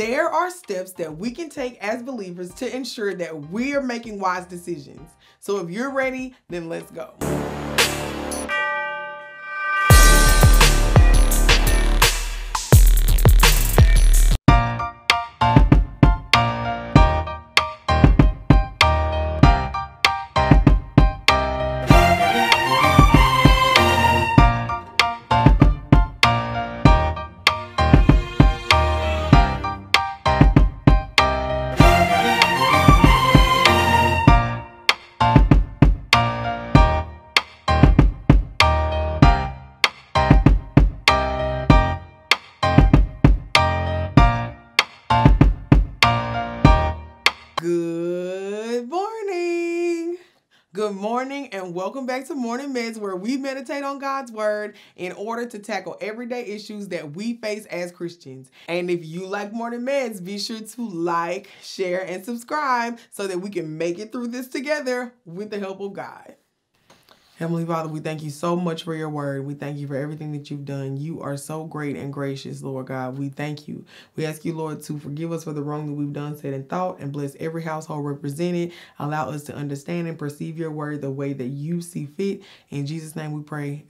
There are steps that we can take as believers to ensure that we're making wise decisions. So if you're ready, then let's go. Good morning. Good morning, and welcome back to Morning Meds, where we meditate on God's Word in order to tackle everyday issues that we face as Christians. And if you like Morning Meds, be sure to like, share, and subscribe so that we can make it through this together with the help of God. Heavenly Father, we thank you so much for your word. We thank you for everything that you've done. You are so great and gracious, Lord God. We thank you. We ask you, Lord, to forgive us for the wrong that we've done, said, and thought, and bless every household represented. Allow us to understand and perceive your word the way that you see fit. In Jesus' name we pray.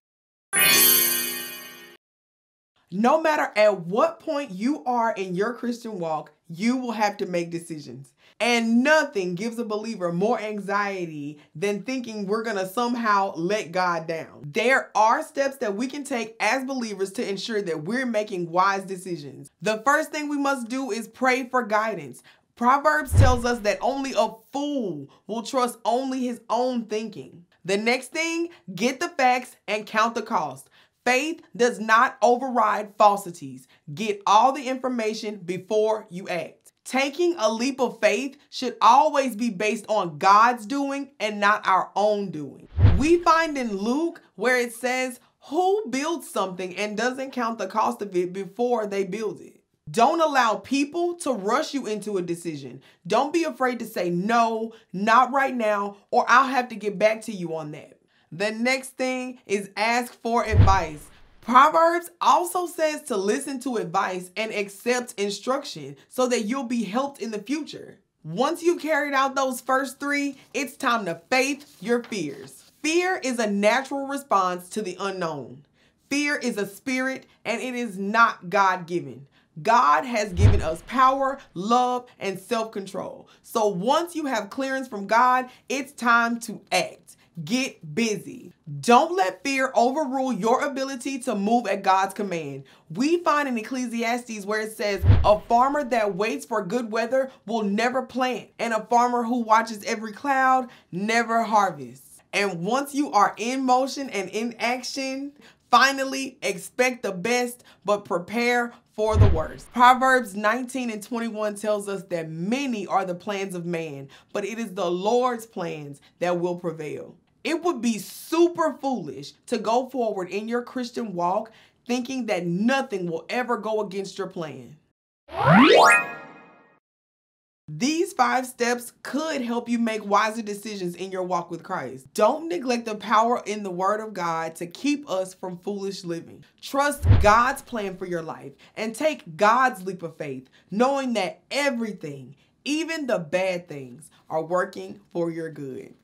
No matter at what point you are in your Christian walk, you will have to make decisions. And nothing gives a believer more anxiety than thinking we're going to somehow let God down. There are steps that we can take as believers to ensure that we're making wise decisions. The first thing we must do is pray for guidance. Proverbs tells us that only a fool will trust only his own thinking. The next thing, get the facts and count the cost. Faith does not override falsities. Get all the information before you act. Taking a leap of faith should always be based on God's doing and not our own doing. We find in Luke where it says, Who builds something and doesn't count the cost of it before they build it? Don't allow people to rush you into a decision. Don't be afraid to say no, not right now, or I'll have to get back to you on that. The next thing is ask for advice. Proverbs also says to listen to advice and accept instruction so that you'll be helped in the future. Once you've carried out those first three, it's time to faith your fears. Fear is a natural response to the unknown. Fear is a spirit and it is not God given. God has given us power, love, and self control. So once you have clearance from God, it's time to act. Get busy. Don't let fear overrule your ability to move at God's command. We find in Ecclesiastes where it says, A farmer that waits for good weather will never plant, and a farmer who watches every cloud never harvests. And once you are in motion and in action, finally expect the best, but prepare for the worst. Proverbs 19 and 21 tells us that many are the plans of man, but it is the Lord's plans that will prevail. It would be super foolish to go forward in your Christian walk thinking that nothing will ever go against your plan. These five steps could help you make wiser decisions in your walk with Christ. Don't neglect the power in the Word of God to keep us from foolish living. Trust God's plan for your life and take God's leap of faith, knowing that everything, even the bad things, are working for your good.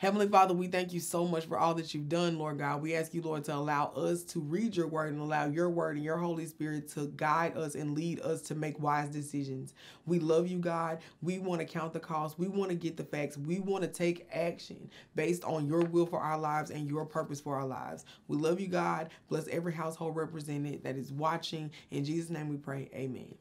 Heavenly Father, we thank you so much for all that you've done, Lord God. We ask you, Lord, to allow us to read your word and allow your word and your Holy Spirit to guide us and lead us to make wise decisions. We love you, God. We want to count the cost. We want to get the facts. We want to take action based on your will for our lives and your purpose for our lives. We love you, God. Bless every household represented that is watching. In Jesus' name we pray. Amen.